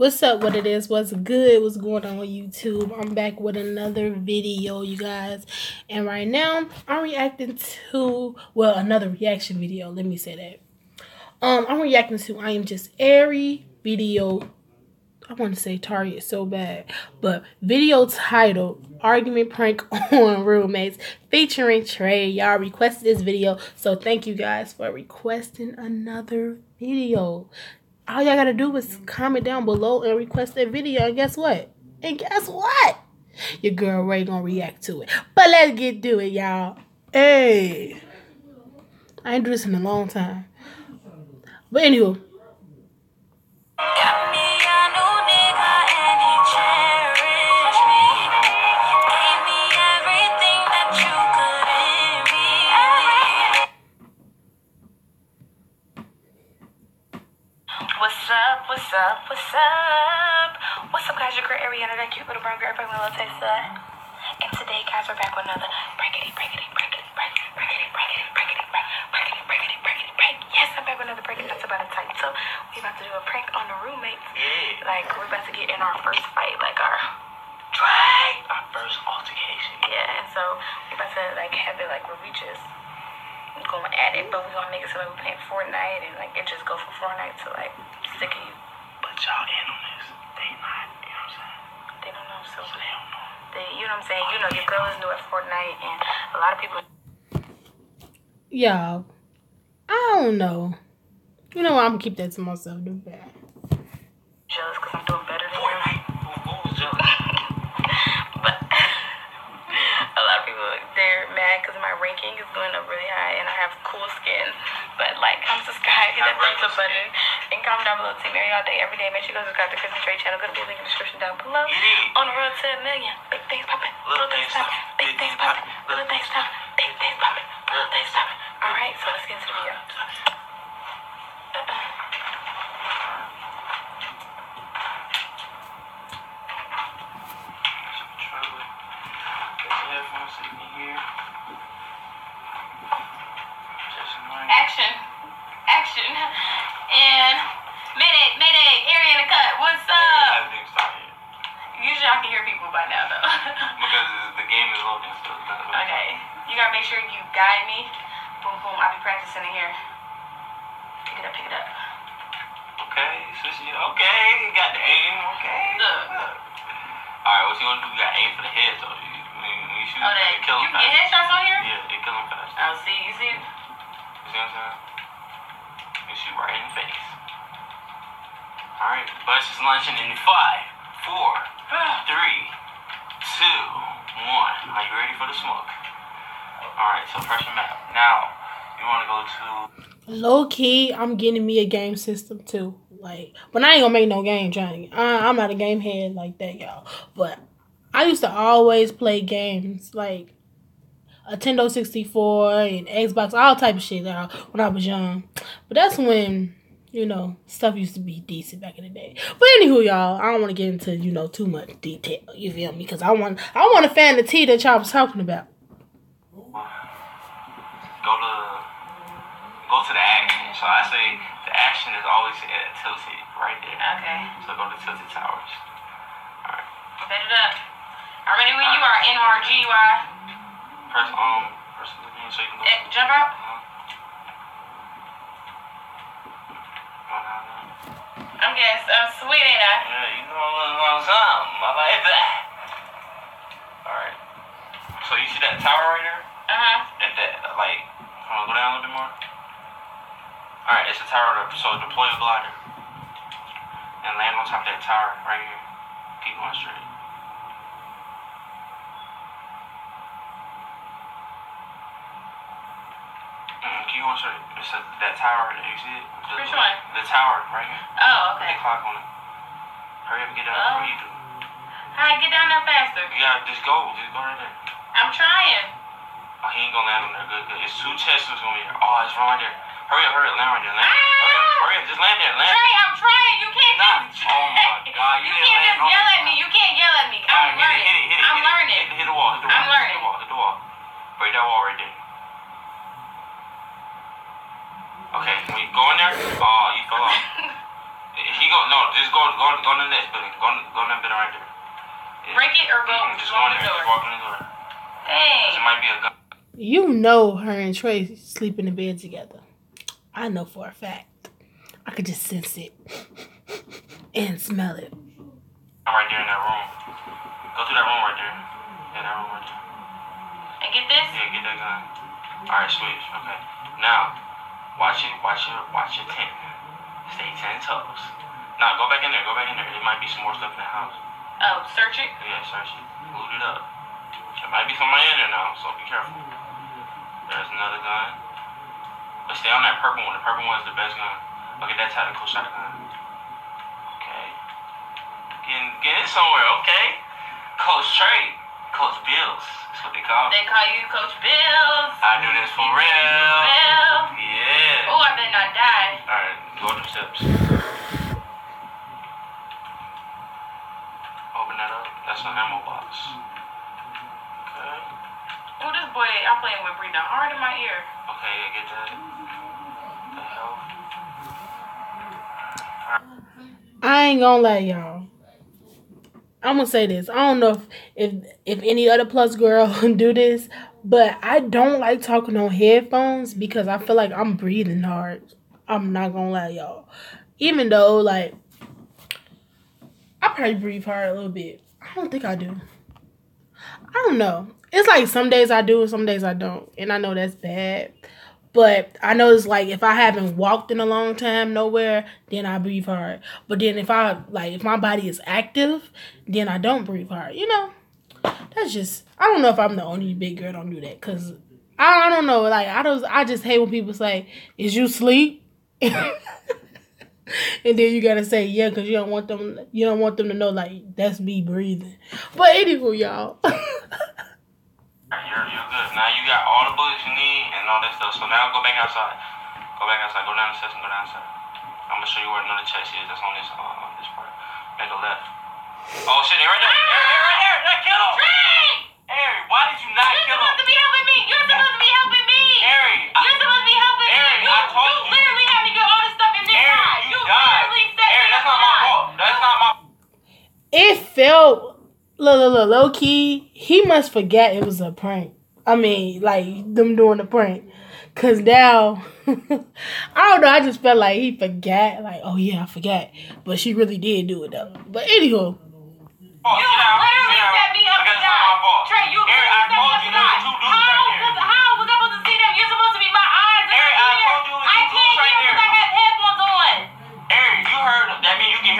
What's up? What it is? What's good? What's going on YouTube? I'm back with another video, you guys. And right now, I'm reacting to well, another reaction video. Let me say that. Um, I'm reacting to I am just Ari video. I want to say Target so bad, but video titled "Argument Prank on Roommates" featuring Trey. Y'all requested this video, so thank you guys for requesting another video all y'all gotta do is comment down below and request that video. And guess what? And guess what? Your girl Ray gonna react to it. But let's get to it, y'all. Hey. I ain't do this in a long time. But anywho. Ariana, that cute little brown girl, my little taste of And today, guys, we're back with another breakity, breakity, breakity, breakity, breakity, breakity, breakity, breakity, breakity, breakity, break. Yes, I'm back with another breakity. That's about it tight. So we about to do a prank on the roommates. Yeah. Like we're about to get in our first fight, like our drag, our first altercation. Yeah, and so we're about to like have it like where we just going at it, but we gonna make it so like we're playing Fortnite and like it just go from Fortnite to like you. But y'all in on this. They not, you know what I'm saying? They don't know, so, so they don't know. They, you know what I'm saying? You know, your girl is new at Fortnite, and a lot of people. Y'all, I don't know. You know what? I'm gonna keep that to myself. Do that. Jealous because I'm doing better than Fortnite. you. Who, who was jealous? but a lot of people they're mad because my ranking is going up really high, and I have cool skin. But like, I'm subscribed, hit that thumbs up button, and comment down below. Team Mary all day, every day. Make sure you go subscribe to the Christmas Trey channel. Go to the link in the description down below. On the road to a million. Big things popping. Little things popping. Big things popping. Little things popping. Big things popping. Little things popping. All right, so let's get into the video. Action. Action. And Mayday, Mayday, Ariana Cut, what's up? I can hear people by now though. because the game is still. Okay. You gotta make sure you guide me. Boom boom, I'll be practicing in here. Pick it up, pick it up. Okay, so she okay, you got the aim, okay. Look. Alright, what you gonna do? You gotta aim for the head though. You, when you shoot, oh, that, you kill them you fast. get headshots on here? Yeah, they kill them fast. Oh, see, you see? You see what I'm saying? You shoot right in the face. Alright, bus is launching in five, four, three, two, one. Are you ready for the smoke? Alright, so press your map. Now, you wanna go to Low key, I'm getting me a game system too. Like, but I ain't gonna make no game trying. I, I'm not a game head like that, y'all. But I used to always play games like a Nintendo 64 and Xbox, all type of shit uh, when I was young. But that's when, you know, stuff used to be decent back in the day. But anywho, y'all, I don't want to get into, you know, too much detail. You feel me? Because I want I want to fan the tea that y'all was talking about. Go to go to the action. So I say the action is always at Tilted, right there. Okay. So go to Tilted Towers. Alright. Set it up. I'm ready when you are. NRGY. Press um, press the again so you can go. Eh, jump out. Uh-huh. I'm getting so sweet, ain't I? Yeah, you know a little something. I like that. Alright. So you see that tower right there? Uh-huh. At that, like, wanna go down a little bit more? Alright, it's a tower, to, so deploy a glider. And land on top of that tower right here. Keep going straight. You want to it's a, that tower that you see it? The, Which one? The tower right here. Oh, okay. The clock on it. Hurry up and get down oh. you do. How I get down there faster? You gotta just go. Just go right there. I'm trying. Oh, he ain't gonna land on there. Good, good. It's two chests gonna be there. Oh, it's right there. Hurry up, hurry up, land right there. Land. Ah! Hurry up, hurry up. Just land there. Land. Trey, I'm trying. You can't Not. Just... Oh my God. You, you can't just yell at me. You can't yell at me. I'm right, learning. Hit it, hit it, hit it, I'm hit learning. Hit, hit the wall. Hit the wall. I'm learning. Hit the wall. Hit the wall. Break that wall right there. Okay, when you go in there, oh, you fell off. he go no, just go, go, go in the next building. Go, in- go in that building right there. Yeah. Break it or go Mhm, Just go walk in there. Just walk in the door. 'Cause Dang. it might be a gun. You know her and Trey sleep in the bed together. I know for a fact. I could just sense it and smell it. I'm right there in that room. Go to that room right there. Yeah, that room right there. And get this. Yeah, get that gun. All right, switch. Okay. Now, watch it. Watch it. Watch your tent. Stay ten toes. Now, go back in there. Go back in there. There might be some more stuff in the house. Oh, search it. Yeah, search it. Loot it up. There might be somebody in there now, so be careful. There's another gun. But stay on that purple one. The purple one is the best gun. Look at that tactical shotgun. Okay. Getting, getting somewhere, okay? Coach Trey. Coach Bills. That's what they call me. They call you Coach Bills. I do this for real. Bill. Yeah. Oh, I better not die. Alright, go up them steps. Open that up. That's an ammo box. Okay. Oh, this boy, I'm playing with breathing hard in my ear. Okay, yeah, get that. The hell? I ain't gonna lie, y'all. I'm gonna say this. I don't know if if, if any other plus girl do this, but I don't like talking on headphones because I feel like I'm breathing hard. I'm not gonna lie, y'all. Even though like I probably breathe hard a little bit. I don't think I do. I don't know. It's like some days I do and some days I don't. And I know that's bad. But I know it's like if I haven't walked in a long time nowhere, then I breathe hard. But then if I like if my body is active, then I don't breathe hard. You know, that's just I don't know if I'm the only big girl don't do that because I, I don't know. Like I don't I just hate when people say, "Is you sleep?" and then you gotta say yeah because you don't want them you don't want them to know like that's me breathing. But anywho, y'all. You're, you're good. Now you got all the bullets you need and all that stuff. So now go back outside. Go back outside. Go down the steps and go down the outside. I'm gonna show you where another chest is. That's on this uh, this part. Make a left. Oh shit, they right there. Harry, right there. Kill him. Harry, why did you not You're kill supposed to be helping me. You're supposed to be helping me. Harry, I, You're supposed to be helping Harry, me. You, I told you you. literally had me do all this stuff in this Harry, time. you You literally set Harry, that's not my fault. That's not my. it felt look, look, look, low key. He must forget it was a prank. I mean, like them doing the prank. Cause now, I don't know. I just felt like he forgot. Like, oh yeah, I forgot. But she really did do it though. But anywho. Oh, you literally set me up to Because it's not die. Trey, you literally set me up to there die.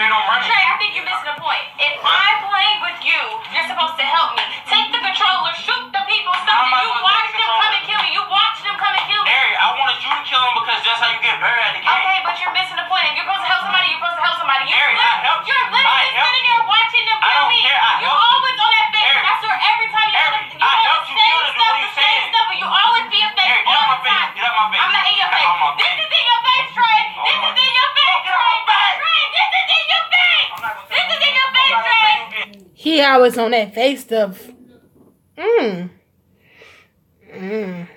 That means you can hear running. Trey, I think you're missing the point. If I'm playing with you, you're supposed to help me. Take the controller, shoot the people, something. You watch them come and kill me. You watch them come and kill me. Harry, I wanted you to kill him because that's how you get better at the game. Okay, but you're missing the point. If you're supposed to help he on that face stuff. Mm. Mm.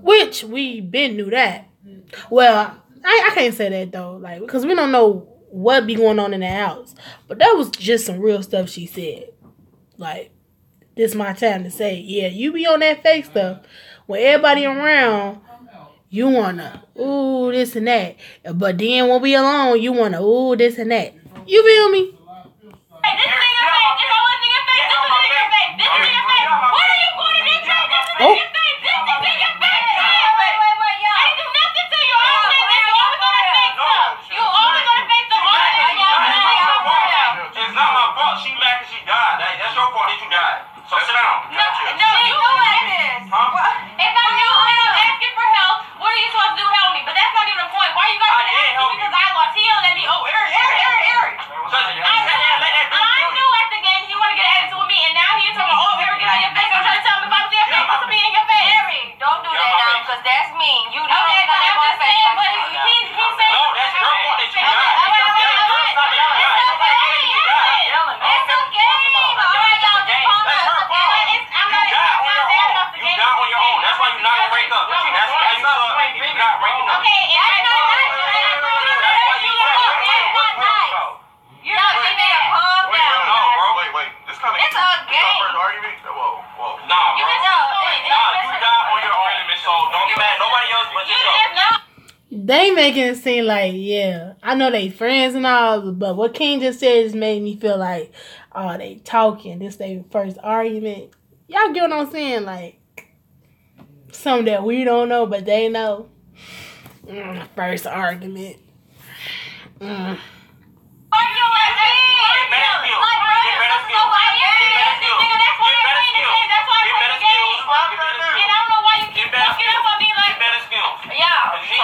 Which we been knew that. Well, I, I can't say that though, like because we don't know what be going on in the house. But that was just some real stuff she said. Like, this my time to say, yeah, you be on that fake stuff when everybody around. You wanna ooh this and that, but then when we alone, you wanna ooh this and that. You feel me? making it seem like, yeah, I know they friends and all, but what King just said just made me feel like, oh, they talking. This their first argument. Y'all get what I'm saying? Like, something that we don't know, but they know. Mm, first argument. Mm.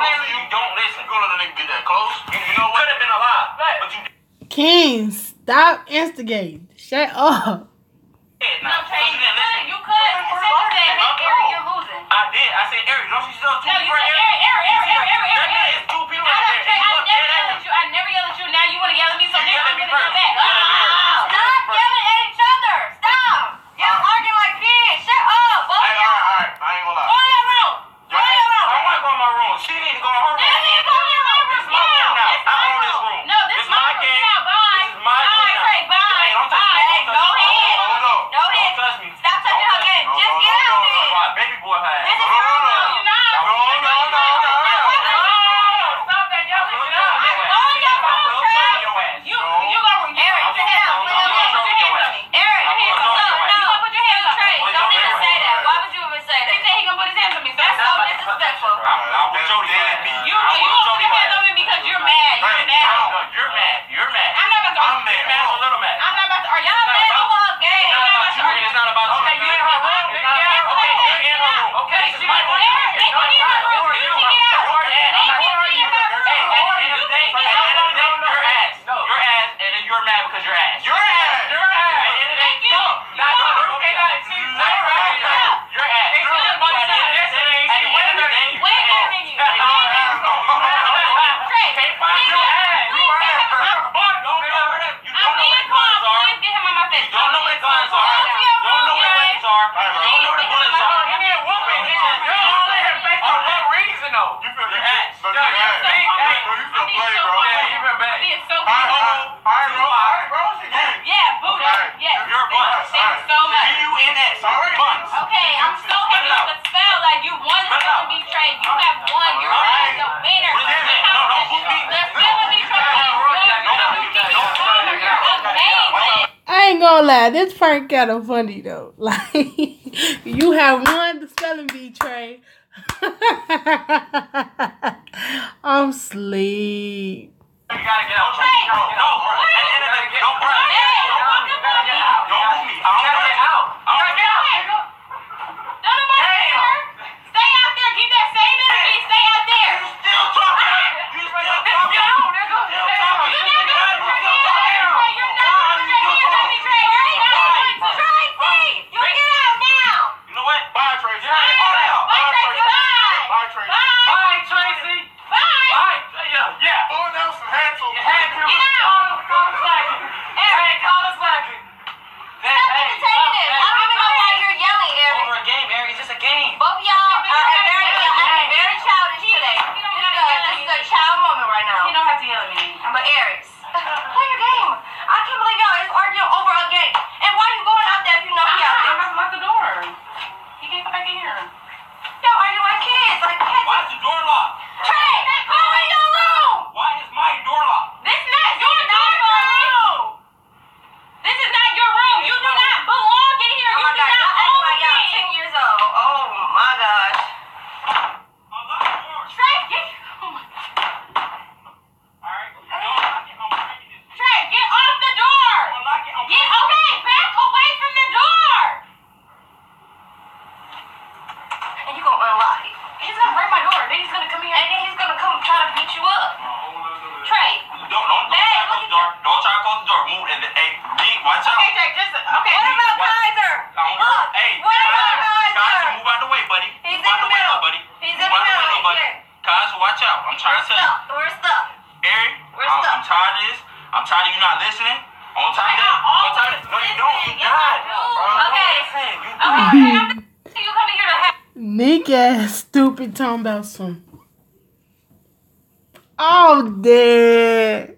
close you don't listen. You don't let nigga get that close. You, you know Could have been alive. Right. But you King, stop instigating. Shut up. Yeah, nah, no, Kane, you, you, you could. Since you said, hey, Eric, you're losing. I did. I said, Eric, don't you still No, you said, Eric, Eric, Eric, Eric, Eric, Eric. mad because your ass. Your ass. Your ass. gonna lie, this prank kind of funny though. Like, you have won the spelling bee train. I'm sleep. Stay out there. Keep that same energy. Stay out there. You still talking. You still talking. Get nigga. Yeah. Listening. On top of that, on top of no, you don't. You Yes, I got. do. Bro, Okay. listen, you Okay, after you coming here to have Nick ass stupid talking about some. Oh, dead.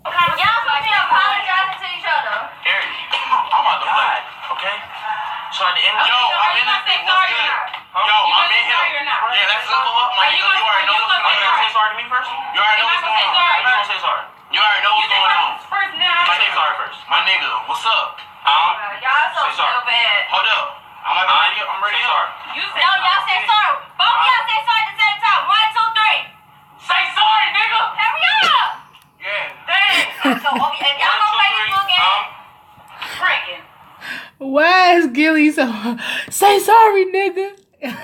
Y'all supposed to be apologizing to each other. Eric, I'm about to die, okay? So at the end of Yo, so I'm are in you gonna say sorry or good? not? Yo, You I'm gonna in say sorry here. or not? Yeah, let's level up, Are my you nigga. You gonna- already know are you what's gonna Are you going gonna on. say sorry to me first? You already know You're what's not gonna say on. sorry. You gonna say sorry? You already know what's say going on. first, first now. You say sorry first. My nigga, what's up? Um, Y'all so Say sorry. stupid. Hold up. I'm like, I, I'm I'm ready say sorry. You say, no, y'all say sorry. Both of y'all say sorry at the same time. One, two, three. Say sorry, nigga. Hurry up. Yeah. Dang. so, okay, if y'all One, gonna play this little game, Um, breaking. Why is Gilly so. Say sorry, nigga.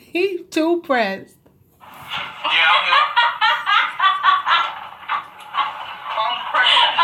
he too pressed. Yeah, I'm here. I'm pregnant.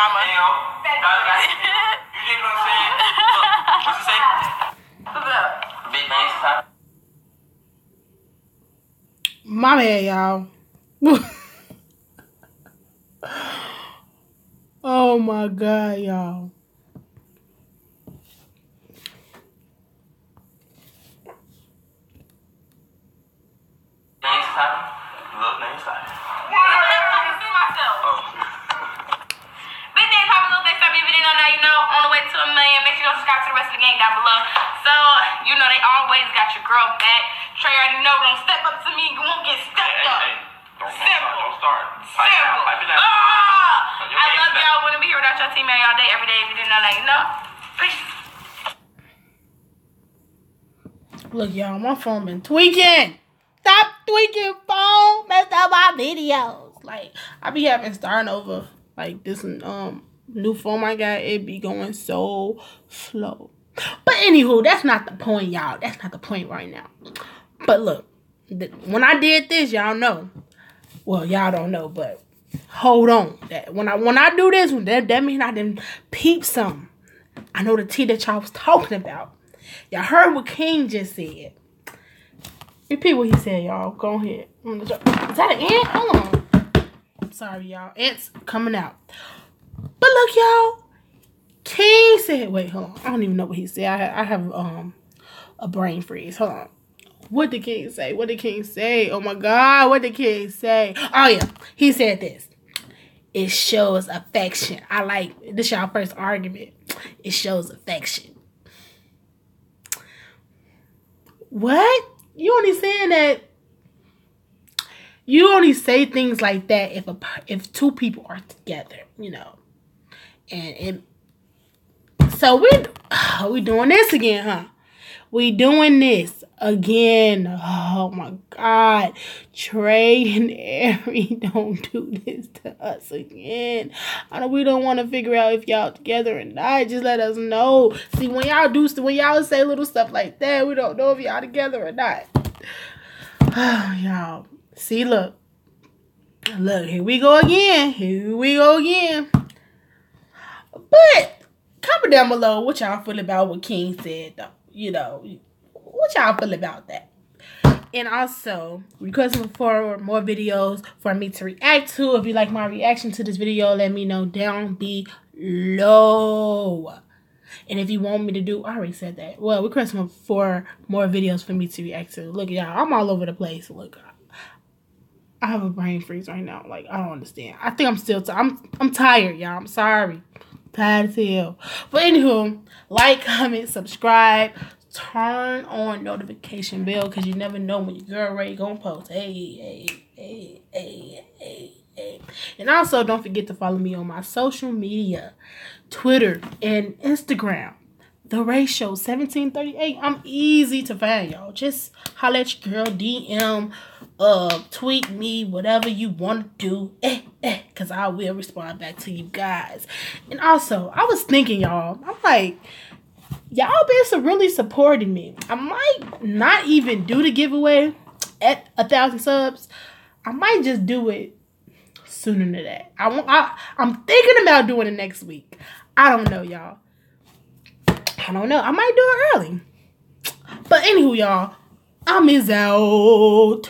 mama. You know, you dig what I'm saying? Look, what's it say? What's up? Big names top. My bad, y'all. oh my god, y'all. Names top. Look, names top. I can see myself. Oh. Big thing popping, little thing stop. If you didn't know now, you know. On the way to a million. Make sure you go subscribe to the rest of the gang down below. So, you know they always got your girl back. Trey already know. Don't step up to me. You won't get stepped hey, up. hey. Don't, don't Simple. start. Don't start. Pipe it down. Simple. Pipe it down. Ah! You I love y'all. Wouldn't be here without y'all team all day, every day. If you didn't know now, you know. Peace. Look, y'all, my phone been tweaking. Stop tweaking, phone. Messed up my videos. Like, I be having starting over. Like, this and um new phone I got, it be going so slow. But anywho, that's not the point, y'all. That's not the point right now. But look, th- when I did this, y'all know. Well, y'all don't know, but hold on. That when I when I do this, that that mean I didn't peep some. I know the tea that y'all was talking about. Y'all heard what King just said. Repeat what he said, y'all. Go ahead. Is that an ant? Hold on. I'm sorry, y'all. Ants coming out. But look, y'all. King said, wait, hold on. I don't even know what he said. I, I have um a brain freeze. Hold on. What did King say? What did King say? Oh my God. What did King say? Oh, yeah. He said this. It shows affection. I like this y'all first argument. It shows affection. What? You only saying that you only say things like that if a if two people are together, you know. And it so we we doing this again, huh? We doing this again. Oh my God. Trey and Ari don't do this to us again. I know we don't want to figure out if y'all together or not. Just let us know. See, when y'all do, when y'all say little stuff like that, we don't know if y'all together or not. Oh, y'all. See, look. Look, here we go again. Here we go again. But comment down below what y'all feel about what King said, though. You know, what y'all feel about that? And also, requesting for more videos for me to react to. If you like my reaction to this video, let me know down below. And if you want me to do, I already said that. Well, requesting for more videos for me to react to. Look, y'all, I'm all over the place. Look, I have a brain freeze right now. Like I don't understand. I think I'm still. T- I'm I'm tired, y'all. I'm sorry. Tired as hell. But anywho, like, comment, subscribe, turn on notification bell because you never know when your girl ready gonna post. Hey, hey, hey, hey, hey, hey. And also don't forget to follow me on my social media, Twitter and Instagram. The Ray Show 1738. I'm easy to find, y'all. Just holler at your girl, DM, uh, tweet me, whatever you want to do. Eh, eh, because I will respond back to you guys. And also, I was thinking, y'all, I'm like, y'all been so really supporting me. I might not even do the giveaway at a thousand subs. I might just do it sooner than that. I. I, I'm thinking about doing it next week. I don't know, y'all. I don't know. I might do it early. But anywho, y'all, I'm is out.